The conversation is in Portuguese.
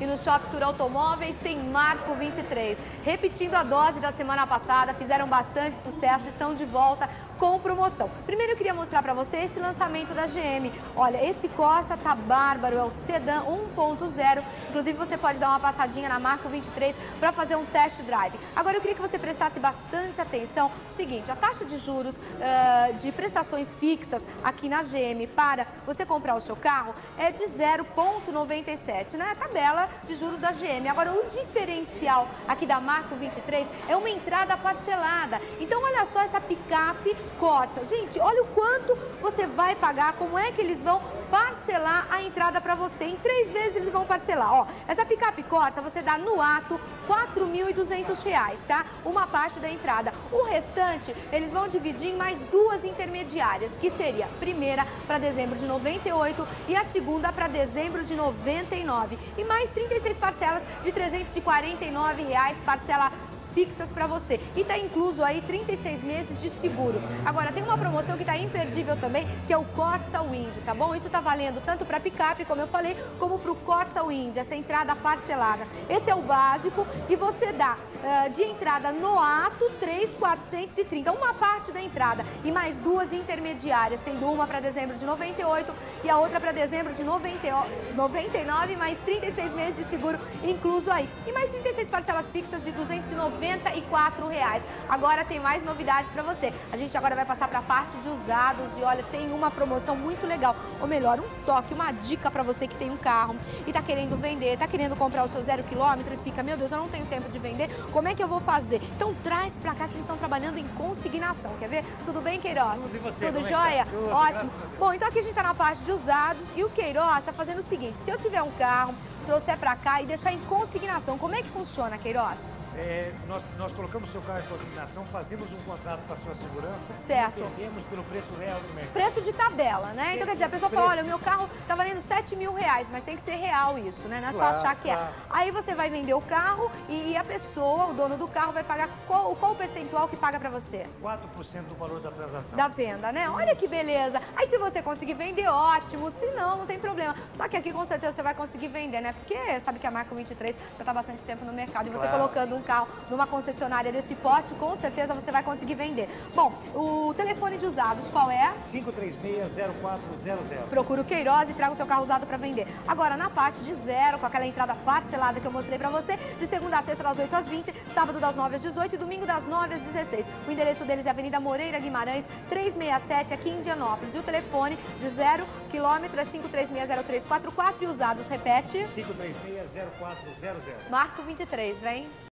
E no Shop Tour Automóveis tem Marco 23. Repetindo a dose da semana passada, fizeram bastante sucesso, estão de volta com promoção. Primeiro eu queria mostrar para você esse lançamento da GM. Olha, esse Corsa tá bárbaro, é o sedã 1.0. Inclusive você pode dar uma passadinha na Marco 23 para fazer um test drive. Agora eu queria que você prestasse bastante atenção. O seguinte, a taxa de juros uh, de prestações fixas aqui na GM para você comprar o seu carro é de 0,97, né? A tabela de juros da GM. Agora o diferencial aqui da Marco 23 é uma entrada parcelada. Então olha só essa picape Corsa. Gente, olha o quanto você vai pagar, como é que eles vão parcelar a entrada para você. Em três vezes eles vão parcelar. Ó, essa picape Corsa você dá no ato R$ 4.200, tá? Uma parte da entrada. O restante eles vão dividir em mais duas intermediárias, que seria a primeira para dezembro de 98 e a segunda para dezembro de 99. E mais 36 parcelas de 349 reais, parcela fixas para você. E está incluso aí 36 meses de seguro. Agora, tem uma promoção que está imperdível também, que é o Corsa Wind, tá bom? Isso está valendo tanto para picape, como eu falei, como para o Corsa Wind, essa entrada parcelada. Esse é o básico e você dá uh, de entrada no ato 3,430, uma parte da entrada e mais duas intermediárias, sendo uma para dezembro de 98 e a outra para dezembro de 90, 99, mais 36 meses de seguro incluso aí. E mais 36 parcelas fixas de 294 reais. Agora tem mais novidade para você. A gente agora vai passar para a parte de usados e olha, tem uma promoção muito legal. Ou melhor, um toque, uma dica para você que tem um carro e está querendo vender, está querendo comprar o seu zero quilômetro e fica, meu Deus, eu não tenho tempo de vender, como é que eu vou fazer? Então traz para cá que eles estão trabalhando em consignação, quer ver? Tudo bem, Queiroz? Tudo e você? Tudo é jóia? Tá? Tudo, Ótimo. Bom, então aqui a gente está na parte de usados e o Queiroz está fazendo o seguinte, se eu tiver um carro, trouxer para cá e deixar em consignação, como é que funciona, Queiroz? É, nós, nós, colocamos o seu carro em consignação, fazemos um contrato com a sua segurança certo. e vendemos pelo preço real do mercado. Preço de tabela, né? Certo. Então, quer dizer, a pessoa fala, olha, o meu carro tá valendo 7 mil reais, mas tem que ser real isso, né? Não é claro, só achar que é. claro. é. Aí você vai vender o carro e a pessoa, o dono do carro, vai pagar qual, qual o percentual que paga para você? 4% do valor da transação. Da venda, né? Olha que beleza. Aí se você conseguir vender, ótimo. Se não, não tem problema. Só que aqui com certeza você vai conseguir vender, né? Porque sabe que a marca 23 já tá bastante tempo no mercado e você claro. colocando um carro numa concessionária desse porte, com certeza você vai conseguir vender. Bom, o telefone de usados qual é? 536-0400. Procura o Queiroz e traga o seu carro usado para vender. Agora, na parte de zero, com aquela entrada parcelada que eu mostrei para você, de segunda a sexta das 8 às 20, sábado das 9 às 18 e domingo das 9 às 16. O endereço deles é Avenida Moreira Guimarães, 367, aqui em Indianópolis. E o telefone de zero quilômetro é 5360344 e usados, repete? 536-0400. Marco 23, vem.